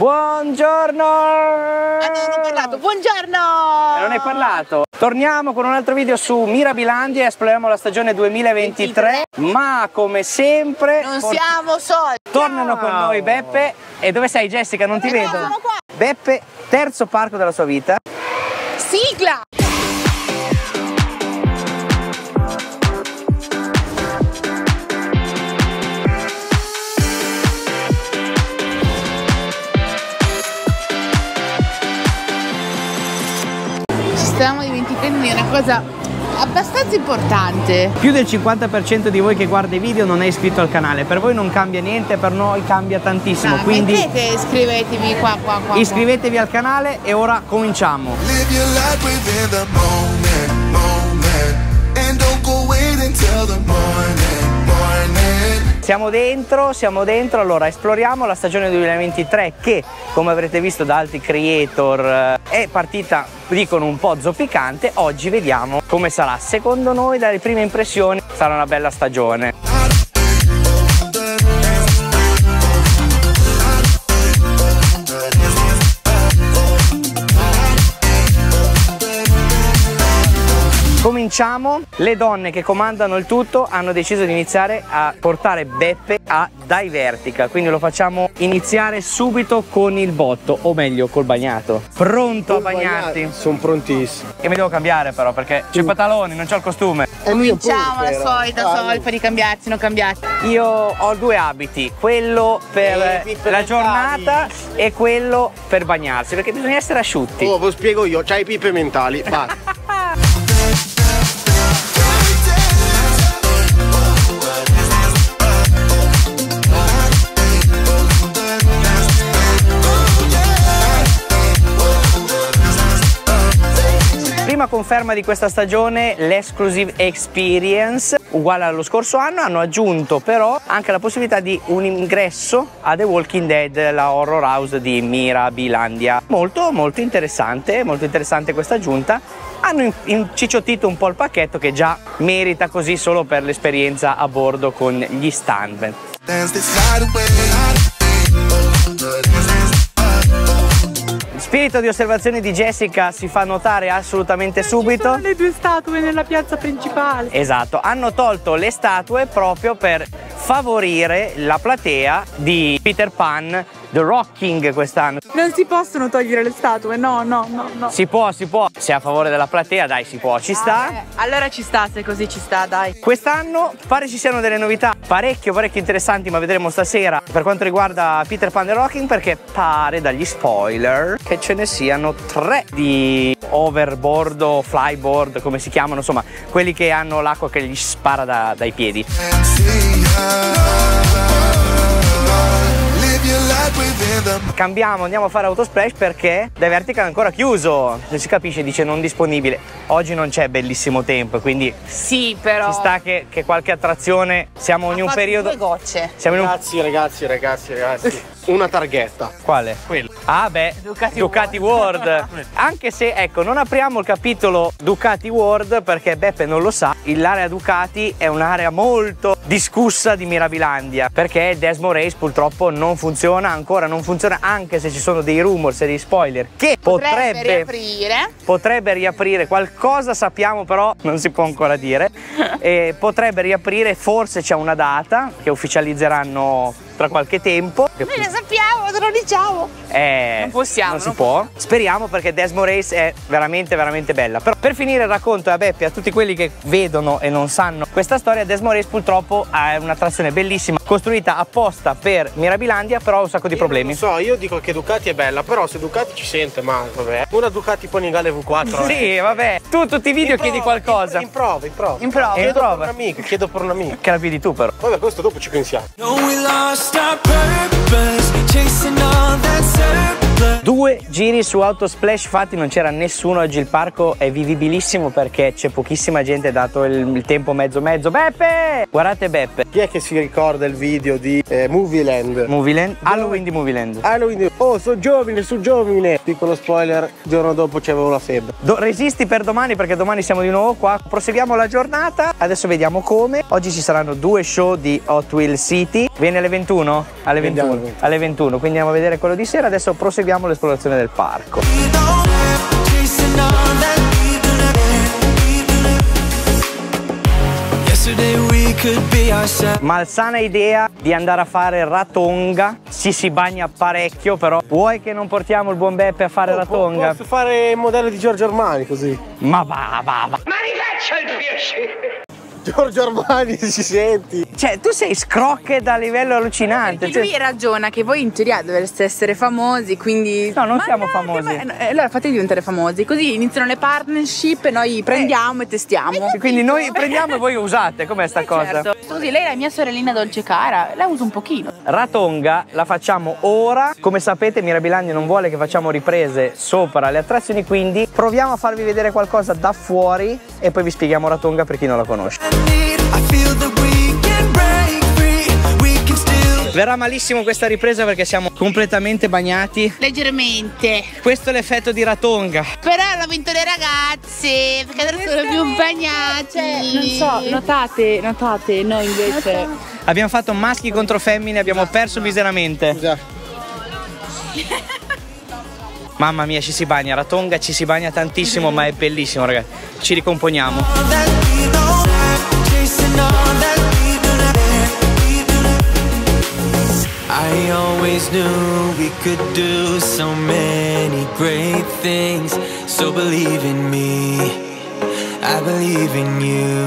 Buongiorno! Ah, no, non ho parlato. Buongiorno! Eh, non hai parlato? Torniamo con un altro video su Mirabilandia e esploriamo la stagione 2023. Ma come sempre. Non siamo soli. Tornano con noi Beppe. E dove sei Jessica? Non ti vedo. Beppe, terzo parco della sua vita. Sigla! Ci stiamo dimenticando di una cosa abbastanza importante. Più del 50% di voi che guarda i video non è iscritto al canale. Per voi non cambia niente, per noi cambia tantissimo. No, Quindi mettete, iscrivetevi qua, qua, qua. qua. iscrivetevi al canale e ora cominciamo. Live Siamo dentro, siamo dentro, allora esploriamo la stagione 2023 che come avrete visto da altri creator eh, è partita dicono un po' zoppicante, oggi vediamo come sarà. Secondo noi dalle prime impressioni sarà una bella stagione. Cominciamo, le donne che comandano il tutto hanno deciso di iniziare a portare Beppe a Dai Vertica, quindi lo facciamo iniziare subito con il botto, o meglio col bagnato. Pronto a bagnarti? Sono prontissimo. E mi devo cambiare però perché c'è i pantaloni, non c'ho il costume. Cominciamo la solita però. solfa di cambiarsi, non cambiarsi. Io ho due abiti, quello per Eh, per la giornata e quello per bagnarsi, perché bisogna essere asciutti. Oh, ve lo spiego io, c'hai pipe mentali. Basta. conferma di questa stagione, l'Exclusive Experience, uguale allo scorso anno, hanno aggiunto però anche la possibilità di un ingresso a The Walking Dead, la horror house di Mirabilandia. Molto molto interessante, molto interessante questa aggiunta. Hanno in- inciciottito un po' il pacchetto che già merita così solo per l'esperienza a bordo con gli stand. Spirito di osservazione di Jessica si fa notare assolutamente subito. le due statue nella piazza principale. Esatto, hanno tolto le statue proprio per favorire la platea di Peter Pan The Rocking quest'anno. Non si possono togliere le statue, no, no, no, no. Si può, si può, se è a favore della platea, dai, si può, ci sta. Eh, allora ci sta, se così ci sta, dai. Quest'anno pare ci siano delle novità parecchio, parecchio interessanti, ma vedremo stasera per quanto riguarda Peter Pan The Rocking, perché pare dagli spoiler che ce ne siano tre di overboard o flyboard, come si chiamano, insomma, quelli che hanno l'acqua che gli spara da- dai piedi. See Cambiamo, andiamo a fare autosplash perché The Vertical è ancora chiuso. Non si capisce, dice non disponibile. Oggi non c'è bellissimo tempo, quindi Sì, però. ci sta che, che qualche attrazione. Siamo in un Fatto periodo. Due gocce. Siamo in un. Ragazzi, ragazzi, ragazzi, ragazzi. Una targhetta. Quale? Quello. Ah, beh, Ducati World. Anche se, ecco, non apriamo il capitolo Ducati World perché Beppe non lo sa, l'area Ducati è un'area molto discussa di Mirabilandia perché Desmo Race purtroppo non funziona, ancora non funziona, anche se ci sono dei rumors e dei spoiler che Potrebbe potrebbe riaprire. potrebbe riaprire qualcosa sappiamo però non si può ancora dire e potrebbe riaprire forse c'è una data che ufficializzeranno tra qualche tempo Noi ne sappiamo, te lo diciamo. Eh, Non possiamo, non si non può speriamo perché Desmo Race è veramente veramente bella però per finire il racconto a Beppe a tutti quelli che vedono e non sanno questa storia Desmo Race purtroppo è un'attrazione bellissima costruita apposta per Mirabilandia però ha un sacco di problemi Non so, io dico che Ducati è bella, però se Ducati ci sente, ma vabbè. Una Ducati Panigale V4. sì vabbè tu tutti i video In chiedi prova, qualcosa In, in prova, in prova. In prova. E Chiedo prova. per un amico, chiedo per un amico. che la piedi tu però Vabbè, questo dopo ci pensiamo. No, we lost Due giri su Autosplash, infatti non c'era nessuno oggi, il parco è vivibilissimo perché c'è pochissima gente dato il, il tempo mezzo mezzo. Beppe! Guardate Beppe, Chi è che si ricorda il video di eh, Movieland? Movieland, Halloween di Movieland. Halloween, oh, sono giovane, sono giovane. Piccolo spoiler, il giorno dopo c'avevo la febbre. Do- resisti per domani perché domani siamo di nuovo qua. Proseguiamo la giornata. Adesso vediamo come. Oggi ci saranno due show di Hot Wheel City. Viene alle 21? Alle 21. Vediamo. Alle 21. Quindi andiamo a vedere quello di sera. Adesso proseguiamo l'esplorazione del parco. Malsana idea di andare a fare Ratonga. Ci si bagna parecchio, però vuoi che non portiamo il buon Beppe a fare Ratonga? Posso fare il modello di Giorgio Armani così? Ma va, va, va. Giorgio Armani, ci senti? Cioè, tu sei scrocched a livello allucinante. Perché lui Cioè, ragiona che voi in teoria dovreste essere famosi, quindi... No, non Ma siamo no, famosi. ma- eh, Allora fate diventare famosi, così iniziano le partnership e noi prendiamo e testiamo. quindi noi prendiamo e voi usate. Com'è sta cosa? Certo. Scusi, lei è la mia sorellina dolce cara, la uso un pochino. Ratonga la facciamo ora. Come sapete, Mirabilandia non vuole che facciamo riprese sopra le attrazioni, quindi proviamo a farvi vedere qualcosa da fuori e poi vi spieghiamo Ratonga per chi non la conosce. Verrà malissimo questa ripresa perché siamo completamente bagnati. Leggermente. Questo è l'effetto di Ratonga. Però l'ho vinto le ragazze, perché adesso sono più bagnati. Non so, notate, notate, noi invece. Abbiamo fatto maschi contro femmine, abbiamo perso miseramente. Scusa. Mamma mia, ci si bagna, Ratonga ci si bagna tantissimo, ma è bellissimo, ragazzi. Ci ricomponiamo. I always knew we could do so many great things. So believe in me, I believe in you,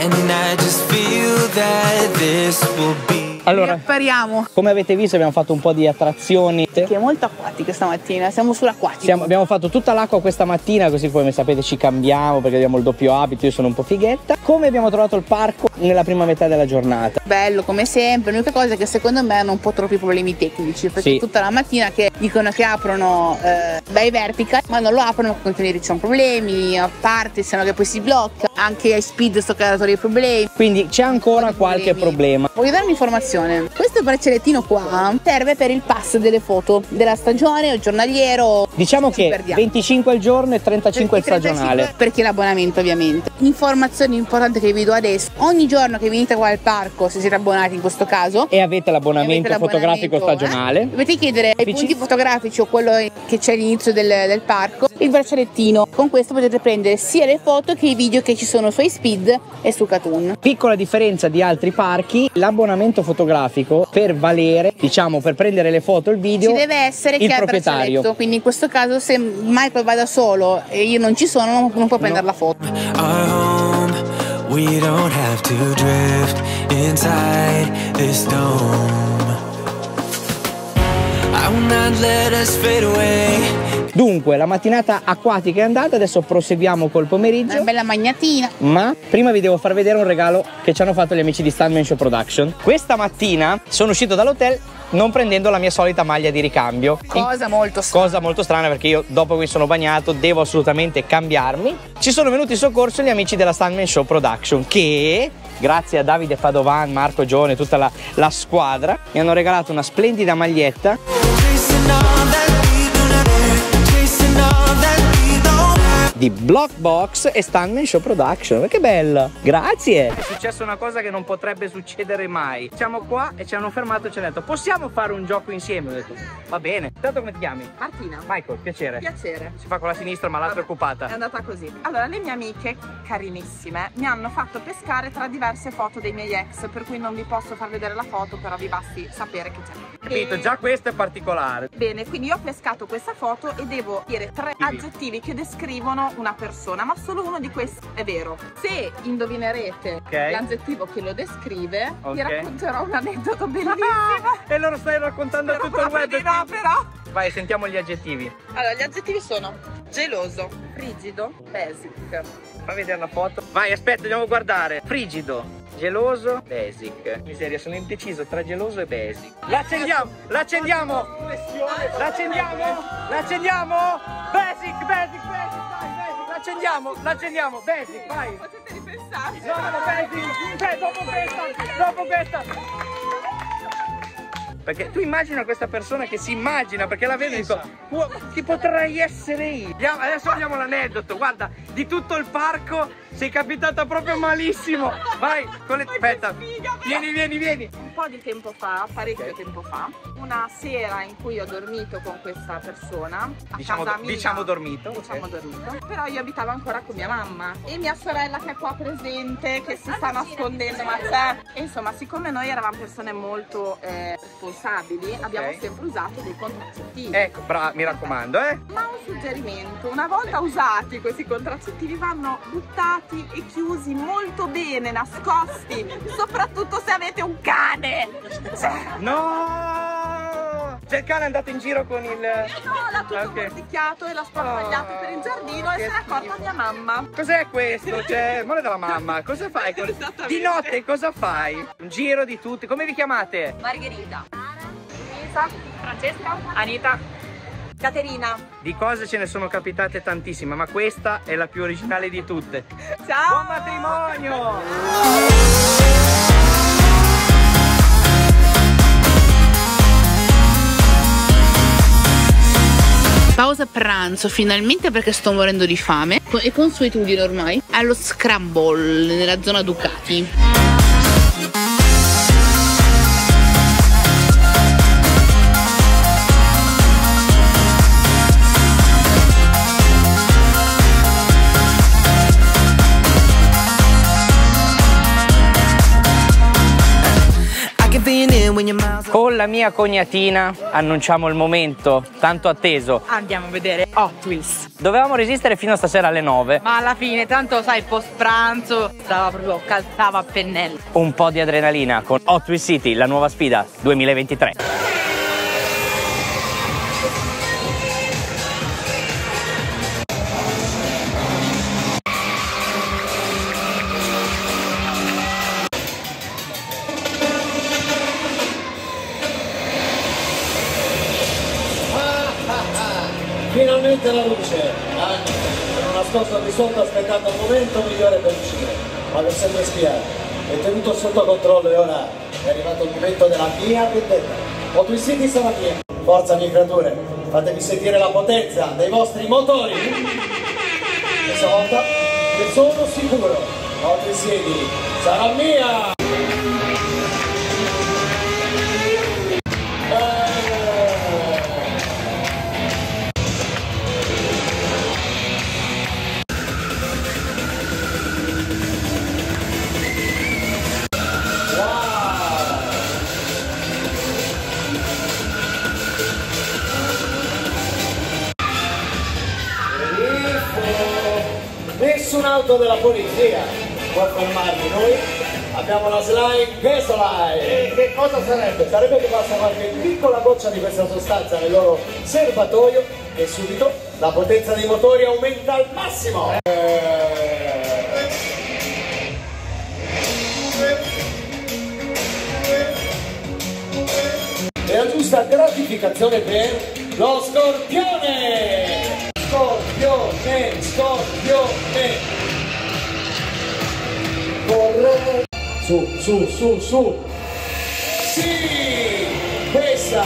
and I just feel that this will be. Allora, Appariamo. come avete visto abbiamo fatto un po' di attrazioni. Che è molto acquatica stamattina, siamo sull'acquatico. Siamo- abbiamo fatto tutta l'acqua questa mattina, così come sapete ci cambiamo perché abbiamo il doppio abito, io sono un po' fighetta. Come abbiamo trovato il parco nella prima metà della giornata? Bello come sempre, l'unica cosa è che secondo me hanno un po' troppi problemi tecnici perché Sì. tutta la mattina che dicono che aprono eh, bei vertical ma non lo aprono contenere ci sono problemi, a parte se no che poi si blocca, anche ai speed sto creando dei problemi. Quindi c'è ancora qualche problema. Voglio dare un'informazione. Questo braccialettino qua serve per il pass delle foto della stagione o giornaliero. Diciamo Ci che perdiamo. 25 il giorno e 35 il stagionale. Perché l'abbonamento ovviamente. Informazione importante che vi do adesso. Ogni giorno che venite qua al parco, se siete abbonati in questo caso, E avete l'abbonamento Avete fotografico stagionale. eh? Dovete chiedere ai punti fotografici o quello che c'è all'inizio del, del parco il braccialettino. Con questo potete prendere sia le foto che i video che ci sono su iSpeed e su Katoon. Piccola differenza di altri parchi, l'abbonamento fotografico per valere, diciamo per prendere le foto e il video, Ci deve essere il il proprietario. braccialetto, quindi in questo caso se Michael va da solo e io non ci sono non, non può prendere la foto. We don't have to drift inside this dome. I will not let us fade away. Dunque, la mattinata acquatica è andata, adesso proseguiamo col pomeriggio. Una bella magnatina. Ma prima vi devo far vedere un regalo che ci hanno fatto gli amici di Stuntman Show Production. Questa mattina sono uscito dall'hotel non prendendo la mia solita maglia di ricambio. Cosa molto strana. Cosa molto strana perché io dopo che mi sono bagnato devo assolutamente cambiarmi. Ci sono venuti in soccorso gli amici della Stuntman Show Production che grazie a Davide Padovan, Marco Gione e tutta la, la squadra mi hanno regalato una splendida maglietta di Blockbox e Stuntman Show Production. Che bella! Grazie! È successa una cosa che non potrebbe succedere mai. Siamo qua e ci hanno fermato e ci hanno detto possiamo fare un gioco insieme? Ho detto va bene. Tanto come ti chiami? Martina, Michael, piacere. piacere. Si fa con la sinistra ma l'altra è È occupata. andata così. Allora, le mie amiche carinissime mi hanno fatto pescare tra diverse foto dei miei ex, per cui non vi posso far vedere la foto, però vi basti sapere che c'è. Capito? E- Già questo è particolare. Bene, quindi io ho pescato questa foto e devo dire tre aggettivi che descrivono una persona, ma solo uno di questi è vero. Se indovinerete Ok. l'aggettivo che lo descrive, Ok. vi racconterò un aneddoto bellissimo. E loro stai raccontando a Spero tutto il web. di no, però. Vai, sentiamo gli aggettivi. Allora, gli aggettivi sono geloso, frigido, basic. Fai vedere la foto. Vai, aspetta, dobbiamo guardare. Frigido. Geloso, basic. Miseria, sono indeciso tra geloso e basic. L'accendiamo, l'accendiamo, l'accendiamo, l'accendiamo. Basic, basic, basic, basic, l'accendiamo, basic, vai. Potete ripensarci. No, no, basic, eh, dopo questa, dopo questa. Perché tu immagina questa persona che si immagina, perché la vede e dico, "Wow, chi potrei essere io? Adesso andiamo all'aneddoto, guarda, di tutto il parco sei capitata proprio malissimo. Vai, con le... aspetta, vieni, vieni, vieni. Un po' di tempo fa, parecchio tempo fa, una sera in cui ho dormito con questa persona, a Diciamo- casa mia, diciamo dormito, diciamo ok. dormito, però io abitavo ancora con mia mamma e mia sorella che è qua presente, che si sta nascondendo, ma c'è. E insomma, siccome noi eravamo persone molto eh, responsabili, abbiamo sempre usato dei contraccettivi. Ecco, bra- mi raccomando, eh. Ma un suggerimento, una volta usati questi contraccettivi vanno buttati e chiusi molto bene, nascosti, soprattutto se avete un cane. No! Cioè il cane è andato in giro con il... no, l'ha tutto Ok. mordicchiato e l'ha sparpagliato per il giardino e se n'è accorta mia mamma. Cos'è questo? Cioè, amore della mamma, cosa fai? con-. Di notte cosa fai? Un giro di tutti, come vi chiamate? Margherita. Lisa. Francesca. Anita. Caterina. Di cose ce ne sono capitate tantissime, ma questa è la più originale di tutte. Ciao. Buon matrimonio! Pausa pranzo finalmente perché sto morendo di fame. È consuetudine ormai. Allo scramble nella zona Ducati. Con la mia cognatina annunciamo il momento tanto atteso. Andiamo a vedere Hot Wheels. Dovevamo resistere fino a stasera alle 9. Ma alla fine, tanto sai, post pranzo stava proprio calzava a pennello. Un po' di adrenalina con Hot Wheels City, la nuova sfida 2023. La luce! Anni, sono nascosto di sotto aspettando il momento migliore per uscire, ma l'ho sempre spiato. È tenuto sotto controllo e ora è arrivato il momento della mia vendetta. Ho due siti sarà mia. Forza mie creature, fatemi sentire la potenza dei vostri motori. Questa volta ne sono sicuro. Ho due sedi, sarà mia! Nessun'auto della polizia può fermarmi, noi abbiamo la slime Gasoline. E che cosa sarebbe? Sarebbe che passa qualche piccola goccia di questa sostanza nel loro serbatoio e subito la potenza dei motori aumenta al massimo. E la giusta gratificazione per lo scorpione! Scorpione, scorpione! Corre! Su, su, su, su! Sì! Questa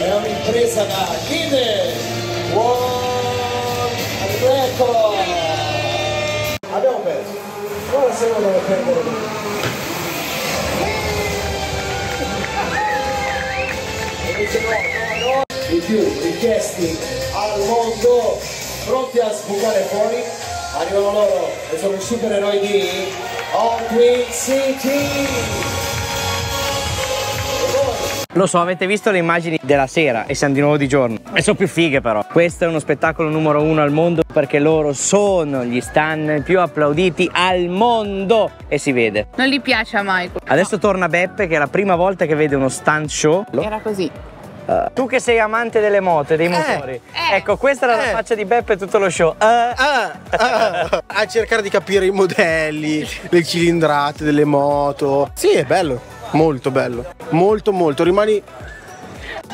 è un'impresa da Kinder! Buon record! Abbiamo perso! Ora se non devo perdere. I più richiesti al mondo, pronti a sbucare fuori, arrivano loro e sono i supereroi di Hot City. Lo so, avete visto le immagini della sera e siamo di nuovo di giorno. E sono più fighe però. Questo è uno spettacolo numero uno al mondo perché loro sono gli stan più applauditi al mondo e si vede. Non gli piace a Michael. Adesso torna Beppe che è la prima volta che vede uno stunt show. Era così. Eh, tu che sei amante delle moto dei motori. ecco, questa era la Eh. faccia di Beppe tutto lo show. Eh, Ah, ah, a cercare di capire i modelli, le cilindrate delle moto. Sì, è bello, molto bello. Molto, molto. Rimani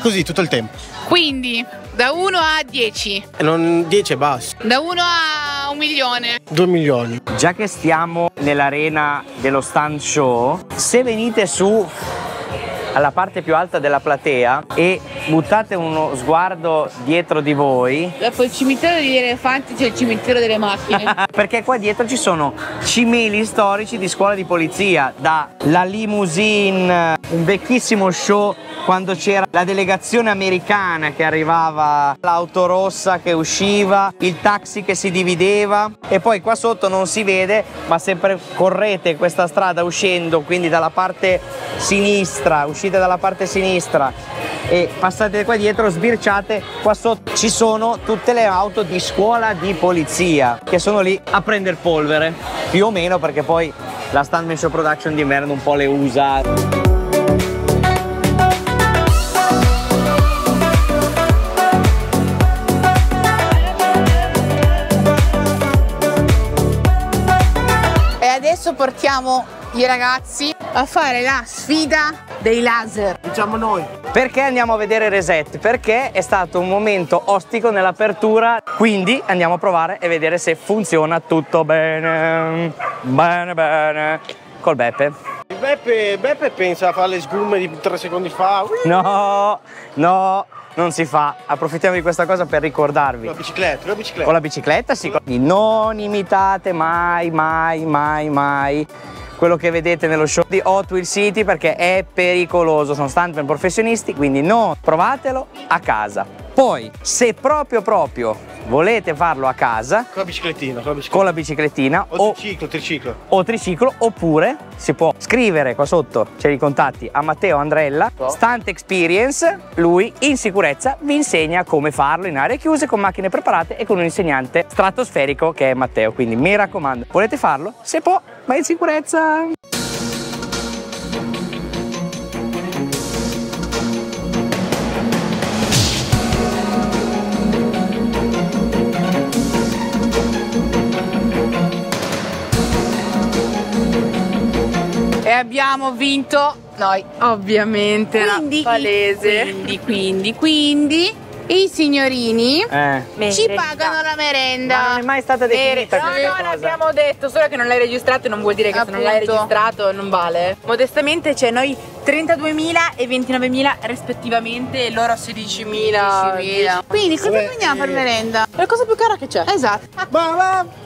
così tutto il tempo. Quindi, da 1 a 10. E non 10 e basta. Da 1 a un milione. 2 milioni. Già che stiamo nell'arena dello stand show, se venite su alla parte più alta della platea e buttate uno sguardo dietro di voi, Dopo il cimitero degli elefanti c'è il cimitero delle macchine. perché qua dietro ci sono cimeli storici di scuola di polizia, dalla limousine, un vecchissimo show quando c'era la delegazione americana che arrivava, l'auto rossa che usciva, il taxi che si divideva e poi qua sotto non si vede, ma sempre correte questa strada uscendo, quindi dalla parte sinistra, uscite dalla parte sinistra e passate qua dietro, sbirciate, qua sotto ci sono tutte le auto di scuola di polizia che sono lì a prendere polvere, più o meno perché poi la Stuntman Show Production d'inverno un po' le usa. Adesso portiamo i ragazzi a fare la sfida dei laser. Diciamo noi. Perché andiamo a vedere Reset? Perché è stato un momento ostico nell'apertura, quindi andiamo a provare e vedere se funziona tutto bene. Bene, bene. Col Beppe. Beppe, Beppe pensa a fare le sgomme di 3 secondi fa. No, no, non si fa. Approfittiamo di questa cosa per ricordarvi. La bicicletta, la bicicletta. Con la bicicletta sì. Quindi non imitate mai, mai, mai, mai quello che vedete nello show di Hot Wheel City perché è pericoloso. Sono stuntman professionisti, quindi no, provatelo a casa. Poi, se proprio proprio volete farlo a casa Con la biciclettina, con la con la biciclettina O o, triciclo, triciclo. o triciclo oppure si può scrivere qua sotto, c'è i contatti a Matteo Andrella, Stunt Experience, lui in sicurezza vi insegna come farlo in aree chiuse con macchine preparate e con un insegnante stratosferico che è Matteo, quindi mi raccomando, volete farlo? Se può, ma in sicurezza. E abbiamo vinto noi. Ovviamente, Quindi, palese. quindi, quindi, quindi, i signorini Eh. ci pagano la merenda. Ma non è mai stata definita No, questa no, cosa. l'abbiamo detto, solo che non l'hai registrato non vuol dire che se non l'hai Appunto. registrato non vale. Modestamente c'è noi 32.000 e 29.000 rispettivamente e loro 16.000. 10.000. Quindi cosa Vabbè, prendiamo per merenda? È la cosa più cara che c'è. Esatto.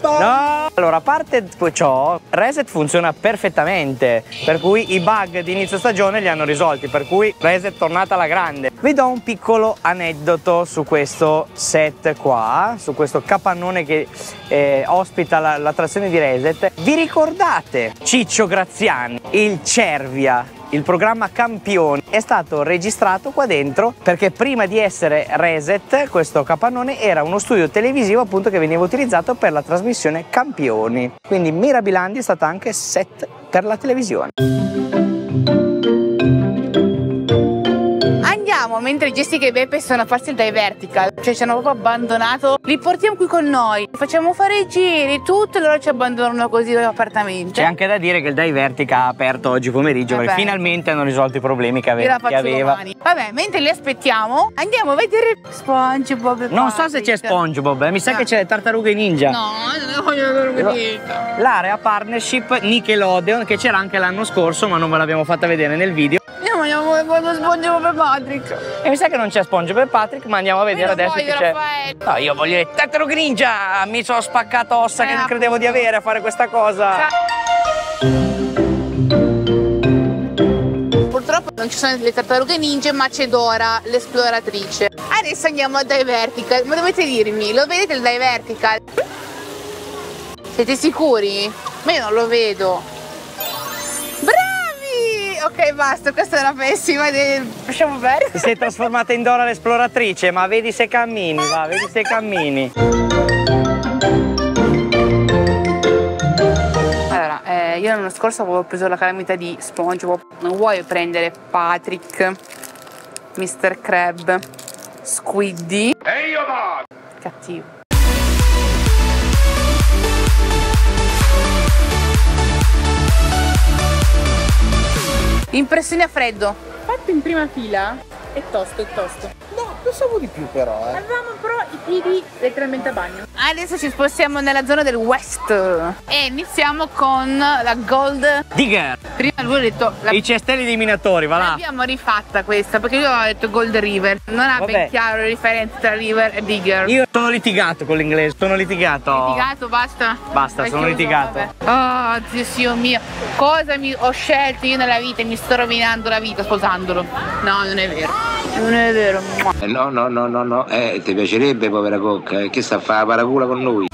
No! Allora, a parte ciò, Reset funziona perfettamente, per cui i bug di inizio stagione li hanno risolti, per cui Reset è tornata alla grande. Vi do un piccolo aneddoto su questo set qua, su questo capannone che eh, ospita la- l'attrazione di Reset. Vi ricordate Ciccio Graziani, il Cervia? Il programma Campioni è stato registrato qua dentro perché prima di essere Reset, questo capannone era uno studio televisivo appunto che veniva utilizzato per la trasmissione Campioni. Quindi Mirabilandi è stata anche set per la televisione. Andiamo mentre Jessica e Beppe sono farsi il dai vertical, cioè ci hanno proprio abbandonato. Li portiamo qui con noi, facciamo fare i giri, tutto e loro ci abbandonano così apertamente. C'è anche da dire che il Dai Vertica ha aperto oggi pomeriggio perché Vabbè. finalmente hanno risolto i problemi che, ave- che aveva. domani. Vabbè, mentre li aspettiamo, andiamo a vedere SpongeBob. e Non so se c'è. SpongeBob, eh, mi sa Ah. che c'è le tartarughe ninja. No, non voglio vedere niente. L'area partnership Nickelodeon che c'era anche l'anno scorso ma non ve l'abbiamo fatta vedere nel video. Io voglio voglio SpongeBob e Patrick. E mi sa che non c'è SpongeBob e Patrick, ma andiamo a vedere adesso voglio che c'è. No, io voglio le tartarughe ninja! Mi sono spaccato ossa Eh, che non credevo di avere a fare questa cosa. Purtroppo non ci sono le tartarughe ninja, ma c'è Dora, l'esploratrice. Adesso andiamo a Dai Vertical. Ma dovete dirmi, lo vedete il Dai Vertical? Siete sicuri? Ma io non lo vedo. Ok, basta, questa era pessima. Lasciamo perdere. Ti sei trasformata in Dora l'esploratrice, ma vedi se cammini, va, vedi se cammini. Allora, eh, io l'anno scorso avevo preso la calamità di SpongeBob. Non vuoi prendere Patrick? Mr. Crab, Squiddy. E io Cattivo. Impressioni a freddo. Fatto in prima fila è tosto, è tosto. No, pensavo di più però, eh. Avevamo però i piedi letteralmente a bagno. Adesso ci spostiamo nella zona del West e iniziamo con la Gold. Digger, Prima lui ha detto la i cestelli dei minatori, va là. L'abbiamo rifatta questa perché io ho detto Gold River. Non ha Vabbè. ben chiaro la differenza tra River e Digger. Io sono litigato con l'inglese, sono litigato. Litigato, basta? Basta, Hai sono chiuso? litigato. Vabbè. Oh, Dio Dio mio. Cosa mi ho scelto io nella vita e mi sto rovinando la vita sposandolo? No, non è vero. Non è vero. Eh, No, no, no, no, no, eh, ti piacerebbe povera cocca, eh, che sta a fare la paracula con noi?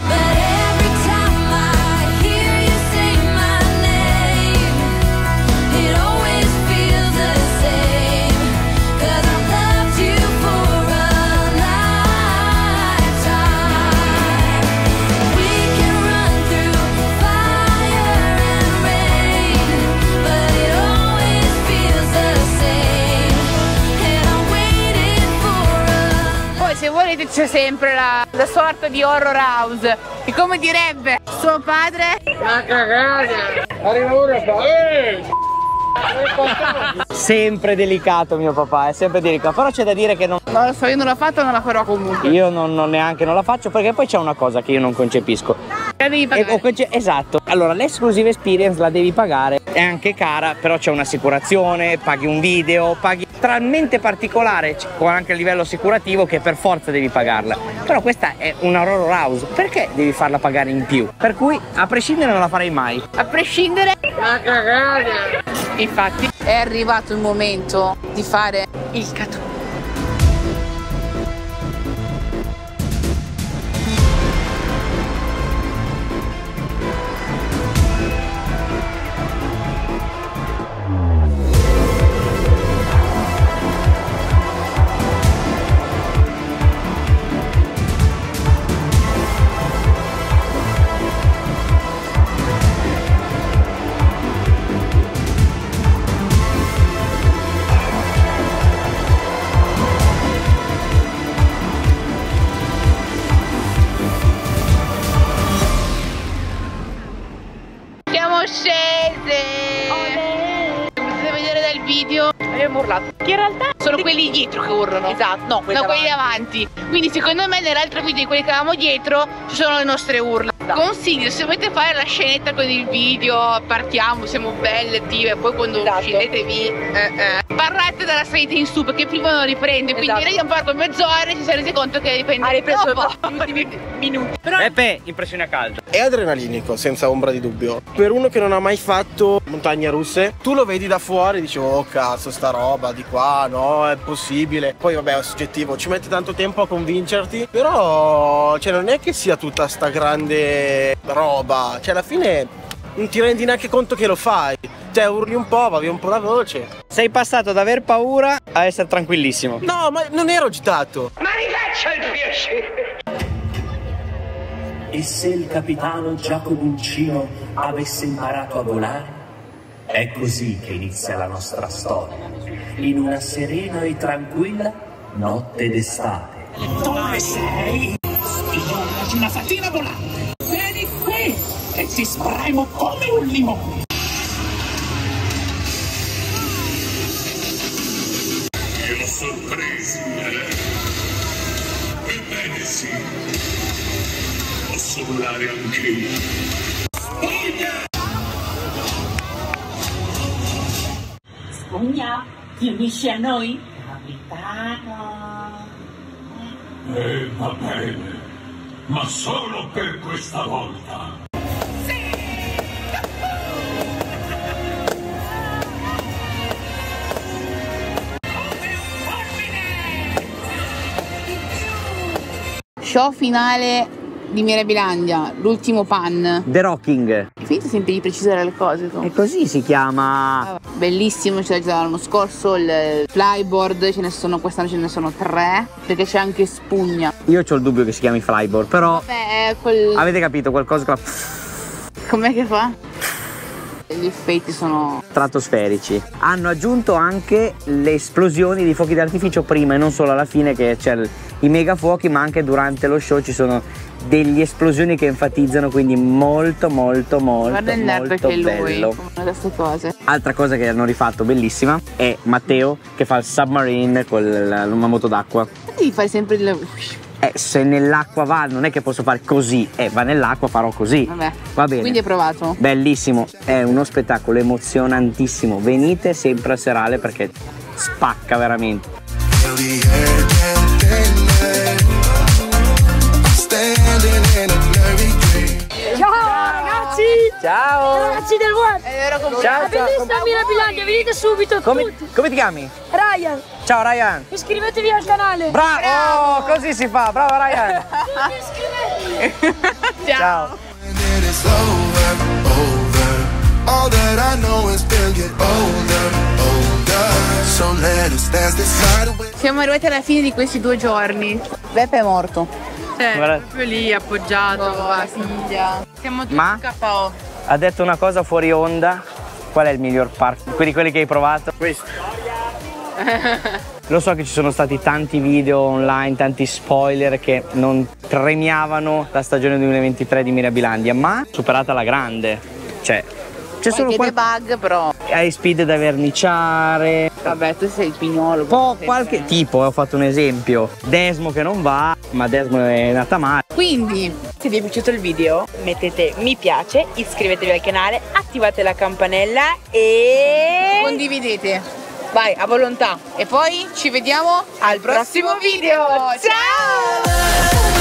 C'è sempre la, la sorta di horror house. E come direbbe suo padre? Sempre delicato mio papà, è sempre delicato. Però c'è da dire che non, Non lo so, io non l'ho fatto, non la farò comunque. io non, non neanche non la faccio perché poi c'è una cosa che io non concepisco. La devi E- esatto. Allora, l'exclusive experience la devi pagare, è anche cara, però c'è un'assicurazione, paghi un video, paghi talmente particolare con anche a livello assicurativo che per forza devi pagarla. Però questa è una horror house, perché devi farla pagare in più? Per cui a prescindere non la farei mai. A prescindere. Infatti è arrivato il momento di fare il cattivo. Urlano. Esatto, no, quelli no, quelli davanti. Quindi secondo me nell'altro video di quelli che avevamo dietro ci sono le nostre urla. Consiglio, se volete fare la scenetta con il video, partiamo, siamo belle, attive, poi quando Esatto. uscirete vi eh, eh, parlate dalla salita in su perché prima non riprende, quindi Esatto. lei ha parlato mezz'ora e si è resi conto che riprende Ha ripreso dopo. gli ultimi minuti. Però Peppe, impressione a caldo. È adrenalinico, senza ombra di dubbio. Per uno che non ha mai fatto montagne russe, tu lo vedi da fuori e dici, oh cazzo, sta roba di qua, no, è possibile. Poi vabbè, è soggettivo, ci mette tanto tempo a convincerti, però cioè, non è che sia tutta sta grande roba. Cioè, alla fine non ti rendi neanche conto che lo fai. Cioè, urli un po', va via un po' la voce. Sei passato da aver paura a essere tranquillissimo. No, ma non ero agitato. E se il capitano Giacomuncino avesse imparato a volare? È così che inizia la nostra storia, in una serena e tranquilla notte d'estate. Dove sei? Figliola di una fatina volante! Vieni qui, che ti spremo come un limone! Anche io. Spugna, ti unisci a noi? Capitano! Eh, va bene. Ma solo per questa volta. Show finale di Mirabilandia, l'ultimo pan. The Rocking. Finito sempre di precisare le cose tu. E così si chiama. Bellissimo, ce l'ho già l'anno scorso, il flyboard, ce ne sono, quest'anno ce ne sono tre, perché c'è anche spugna. Io ho il dubbio che si chiami Flyboard, però Vabbè, è quel... avete capito qualcosa che Com'è che fa? Gli effetti sono stratosferici. Hanno aggiunto anche le esplosioni di fuochi d'artificio prima e non solo alla fine che c'è i mega fuochi, ma anche durante lo show ci sono delle esplosioni che enfatizzano, quindi molto molto molto Guarda il nerd molto che è lui, bello. di queste cose. Altra cosa che hanno rifatto bellissima è Matteo che fa il submarine con la, la moto d'acqua. Devi fare sempre il... Eh, se nell'acqua va, non è che posso fare così, eh, va nell'acqua, farò così. Vabbè. Va bene. Quindi hai provato. Bellissimo, è uno spettacolo emozionantissimo. Venite sempre al serale perché spacca veramente. A. Ciao ragazzi! Ciao! Ragazzi del web! Ciao, ciao. La bellissima Mirabilandia, venite subito Come, tutti! come ti chiami? Ryan, Ciao Ryan! iscrivetevi al canale! Bravo! Oh, così si fa, bravo Ryan! Ciao! And it is over, over. All that I know is they'll get older, older. So let us dance this night away. Siamo arrivati alla fine di questi due giorni. Beppe è morto. Cioè, Guarda. proprio lì appoggiato la figlia. Siamo tutti Ma? KO. Ha detto una cosa fuori onda. Qual è il miglior park? Quelli, quelli che hai provato? Questo. Lo so che ci sono stati tanti video online, tanti spoiler che non premiavano la stagione 2023 di Mirabilandia, ma superata la grande. Cioè, c'è solo Qualche qual- debug, però. hai speed da verniciare. Vabbè, tu sei il pignolo. Po' qualche tipo, ho fatto un esempio. Desmo che non va, ma Desmo è nata male. Quindi, Se vi è piaciuto il video mettete mi piace, iscrivetevi al canale, attivate la campanella e... condividete. Vai, a volontà. E poi ci vediamo al prossimo, prossimo video. Ciao!